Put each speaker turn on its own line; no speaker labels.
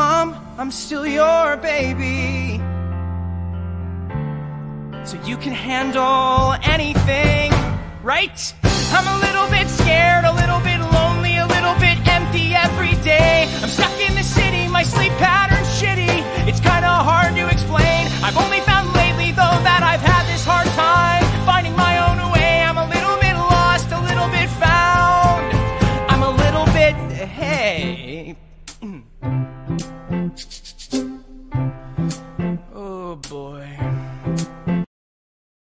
I'm still your baby. So you can handle anything, right? I'm a little bit scared, a little bit lonely, a little bit empty every day. I'm stuck in the city, my sleep pattern's shitty. It's kinda hard to explain. I've only found lately, though, that I've had this hard time finding my own way. I'm a little bit lost, a little bit found. I'm a little bit, hey, Thank you.